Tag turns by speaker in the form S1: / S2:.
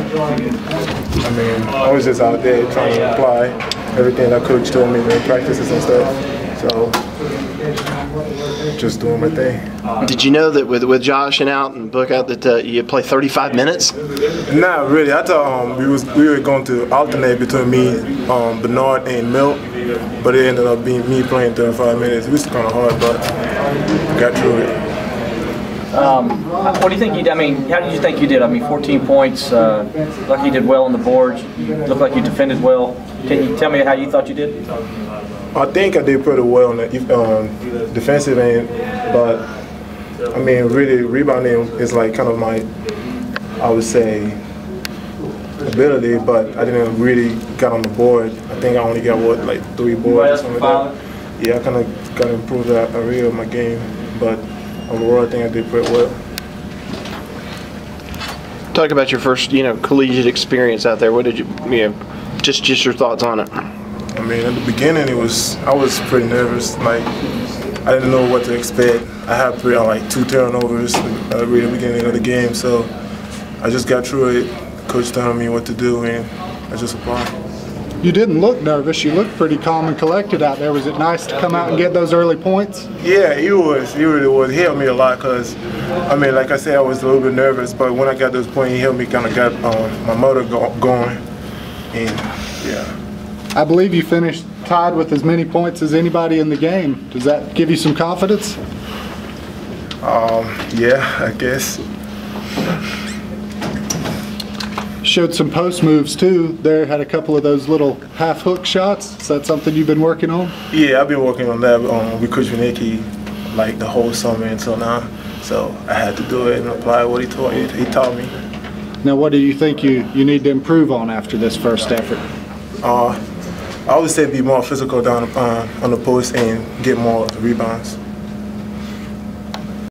S1: tonight?
S2: I mean, I was just out there trying to apply everything that coach told me in practices and stuff. So, just doing my thing.
S3: Did you know that with with Josh and out and Book out that uh, you play 35 minutes?
S2: Not really. I thought um, we was we were going to alternate between me, um, Bernard, and Milt, but it ended up being me playing 35 minutes. It was kind of hard, but got through it.
S1: Um, what do you think you did? I mean, how did you think you did? I mean, 14 points. Uh, like you did well on the boards. You looked like you defended well. Can you tell me how you thought you did?
S2: I think I did pretty well on the um, defensive end, but I mean, really rebounding is like kind of my, I would say, ability, but I didn't really get on the board. I think I only got what like three boards or something like that. Yeah, I kind of got to improve that area of my game, but overall, I think I did pretty well.
S3: Talk about your first, you know, collegiate experience out there. What did you, you know, just just your thoughts on it?
S2: I mean, at the beginning, it was I was pretty nervous. Like I didn't know what to expect. I had three, like two turnovers at the really beginning of the game, so I just got through it. Coach telling me what to do, and I just applied.
S4: You didn't look nervous. You looked pretty calm and collected out there. Was it nice to come out and get those early points?
S2: Yeah, he was. He really was. He helped me a lot because, I mean, like I said, I was a little bit nervous, but when I got those points, he helped me kind of got um, my motor go- going, and yeah.
S4: I believe you finished tied with as many points as anybody in the game. Does that give you some confidence?
S2: Um, yeah, I guess.
S4: Showed some post moves too. There had a couple of those little half hook shots. Is that something you've been working on?
S2: Yeah, I've been working on that um, with Coach Winiecki like the whole summer until now. So I had to do it and apply what he taught he, he taught me.
S4: Now, what do you think you, you need to improve on after this first effort?
S2: Uh, I always say be more physical down uh, on the post and get more rebounds.